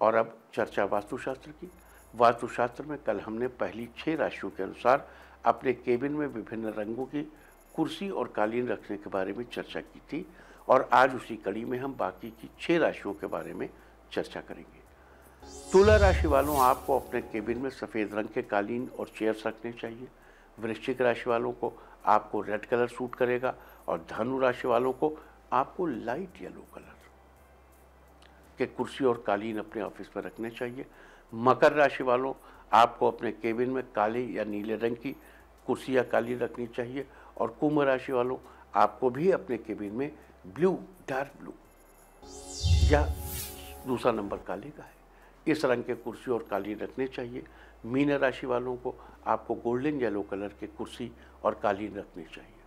और अब चर्चा वास्तुशास्त्र की। वास्तुशास्त्र में कल हमने पहली छह राशियों के अनुसार अपने केबिन में विभिन्न रंगों की कुर्सी और कालीन रखने के बारे में चर्चा की थी और आज उसी कड़ी में हम बाकी की छह राशियों के बारे में चर्चा करेंगे। तुला राशि वालों, आपको अपने केबिन में सफ़ेद रंग के कालीन और चेयर्स रखने चाहिए। वृश्चिक राशि वालों को आपको रेड कलर सूट करेगा और धनु राशि वालों को आपको लाइट येलो कलर। के कुर्सी और कालीन अपने ऑफ़िस में रखने चाहिए। मकर राशि वालों, आपको अपने केबिन में काले या नीले रंग की कुर्सी या कालीन रखनी चाहिए और कुंभ राशि वालों, आपको भी अपने केबिन में ब्लू, डार्क ब्लू या दूसरा नंबर काले का है। इस रंग के कुर्सी और कालीन रखने चाहिए। मीन राशि वालों को आपको गोल्डन येलो कलर के कुर्सी और कालीन रखनी चाहिए।